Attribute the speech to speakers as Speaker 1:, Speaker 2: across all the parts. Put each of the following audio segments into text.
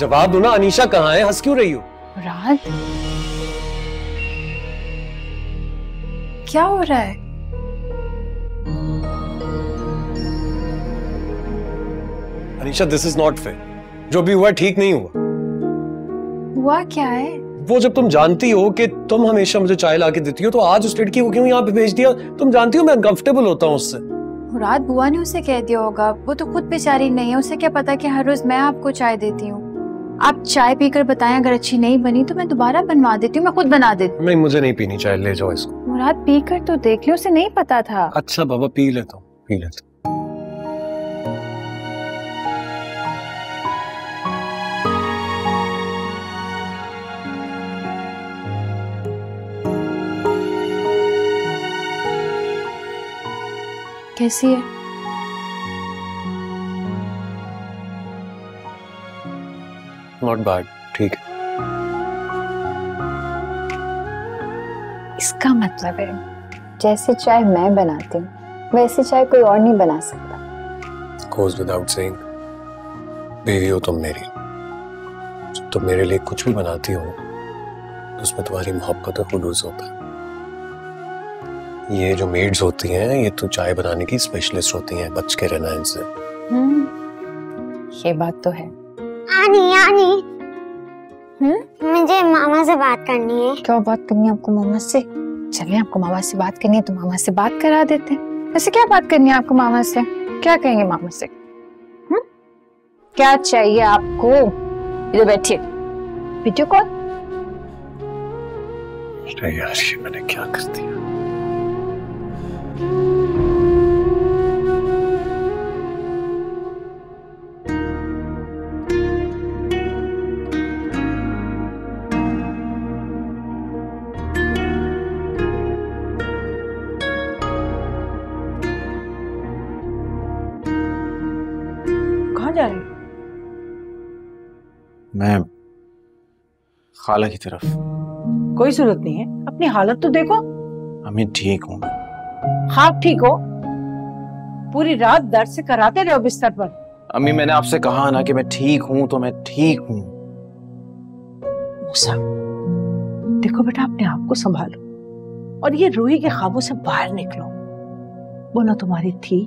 Speaker 1: जवाब दो ना अनीशा कहाँ है? हंस क्यों रही हो?
Speaker 2: रात क्या हो रहा है?
Speaker 1: Anisha this is not fair जो भी हुआ ठीक नहीं हुआ।
Speaker 2: हुआ क्या है?
Speaker 1: वो जब तुम जानती हो कि तुम हमेशा मुझे चाय ला के देती हो तो आज उस लड़की को क्यों यहाँ पे भेज दिया? तुम जानती हो मैं अनकंफर्टेबल होता हूँ उससे।
Speaker 2: मुराद बुआ ने उसे कह दिया होगा। वो तो खुद बेचारी नहीं है। उसे क्या पता कि हर रोज मैं आपको चाय देती हूँ? आप चाय पीकर बताएँ अगर अच्छी नहीं बनी तो मैं दोबारा बनवा देती हूँ मैं खुद बना देती हूँ।
Speaker 1: नहीं मुझे नहीं पीनी चाय ले जाओ इसको।
Speaker 2: मुराद पीकर तो देख लियो उसे नहीं पता था।
Speaker 1: अच्छा बाबा पी लेता हूँ पी लेता हूँ।
Speaker 2: कैसी है?
Speaker 1: नॉट बैड ठीक
Speaker 2: इसका मतलब है जैसे चाय मैं बनाती हूँ वैसे चाय कोई और नहीं बना सकता।
Speaker 1: Goes without saying बेबी हो तुम मेरी। जब तुम मेरे लिए कुछ भी बनाती हो तो उसमें तुम्हारी मोहब्बत और खुलूस होता है। ये जो मेड्स होती हैं ये तो चाय बनाने की स्पेशलिस्ट होती हैं बच के रहना इनसे।
Speaker 2: ये बात तो है।
Speaker 3: आनी आनी।
Speaker 2: हम्म?
Speaker 3: मुझे मामा से बात करनी है।
Speaker 2: क्या बात करनी है आपको मामा से? चलिए आपको मामा से बात करनी है तो मामा से बात करा देते हैं। वैसे क्या बात करनी है आपको मामा से? क्या कहेंगे मामा से? हम्म? क्या चाहिए आपको? इधर बैठिए। Video call?
Speaker 1: यार ये मैंने क्या कर दिया?
Speaker 4: कहाँ जा रहे हो?
Speaker 5: मैं खाला की तरफ़।
Speaker 4: कोई ज़रूरत नहीं है। अपनी हालत तो देखो।
Speaker 5: अम्मी ठीक हूँ
Speaker 4: आप ठीक हो। पूरी रात दर्द से कराते रहो बिस्तर पर।
Speaker 5: अम्मी मैंने आपसे कहा ना कि मैं ठीक हूँ तो मैं ठीक हूँ।
Speaker 4: मूसा देखो बेटा अपने आप को संभालो और ये रूही के ख्वाबों से बाहर निकलो। वो ना तुम्हारी थी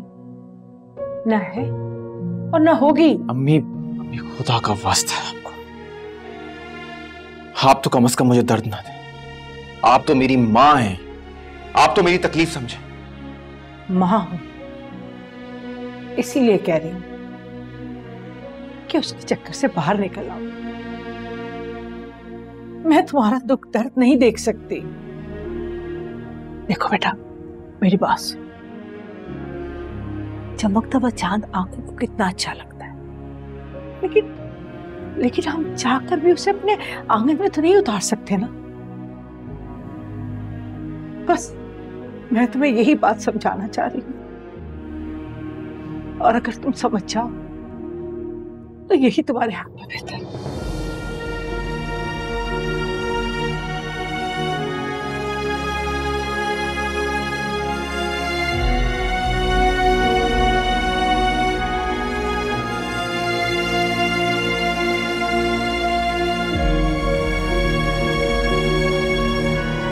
Speaker 4: ना है। और ना होगी।
Speaker 5: अम्मी अम्मी खुदा का वास्ता है आपको। आप तो कम से कम मुझे दर्द ना दे। आप तो मेरी माँ हैं। आप तो मेरी तकलीफ़ समझे।
Speaker 4: माँ हूँ। इसीलिए कह रही हूँ कि उसके चक्कर से बाहर निकल आओ। मैं तुम्हारा दुख दर्द नहीं देख सकती। देखो बेटा मेरी बात सुन। चमकता हुआ चाँद आँखों को कितना अच्छा लगता है। लेकिन लेकिन हम चाहकर भी उसे अपने आँगन में तो नहीं उतार सकते ना। बस, मैं तुम्हें यही बात समझाना चाह रही हूँ। और अगर तुम समझ जाओ तो यही तुम्हारे हाथ में बेहतर है।